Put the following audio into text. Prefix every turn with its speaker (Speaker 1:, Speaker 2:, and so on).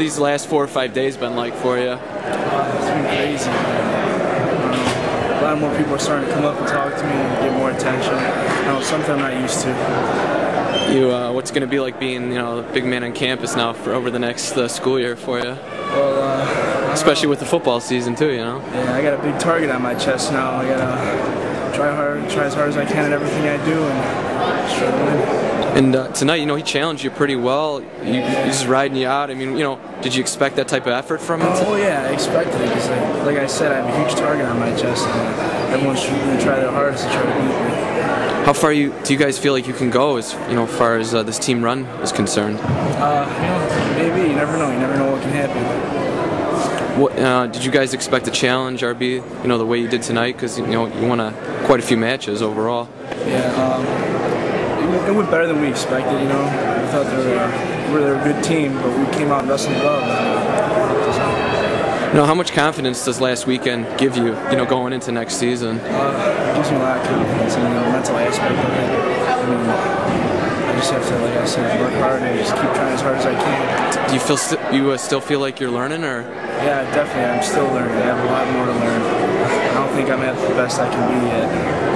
Speaker 1: these last four or five days been like for you?
Speaker 2: Uh, it's been crazy. Um, a lot more people are starting to come up and talk to me and get more attention. You know, something I'm not used to.
Speaker 1: You, uh, what's going to be like being, you know, the big man on campus now for over the next uh, school year for you?
Speaker 2: Well, uh,
Speaker 1: Especially with the football season too, you know.
Speaker 2: yeah, I got a big target on my chest now. I gotta try hard, try as hard as I can at everything I do, and win.
Speaker 1: And uh, tonight, you know, he challenged you pretty well. You, he's riding you out. I mean, you know, did you expect that type of effort from him?
Speaker 2: Oh yeah, I expected it because, like, like I said, I have a huge target on my chest, and everyone's going to try their hardest to try to beat me.
Speaker 1: How far you do you guys feel like you can go as you know, far as uh, this team run is concerned?
Speaker 2: Uh, you know, maybe you never know. You never know what can happen.
Speaker 1: What, uh, did you guys expect to challenge RB? You know, the way you did tonight, because you know you won a, quite a few matches overall.
Speaker 2: Yeah, um, it, went- better than we expected. You know, we thought they were, uh, we were a good team, but we came out and wrestled well. and it helped us out.
Speaker 1: You know, how much confidence does last weekend give you? You know, going into next season.
Speaker 2: Uh, it gives me a lot of confidence in the mental aspect of it. I mean, I just have to, like I said, work hard and just keep trying as hard as I can.
Speaker 1: Do you feel st- you uh, still feel like you're learning, or
Speaker 2: Yeah, definitely. I'm still learning. I have a lot more to learn. I don't think I'm at the best I can be yet.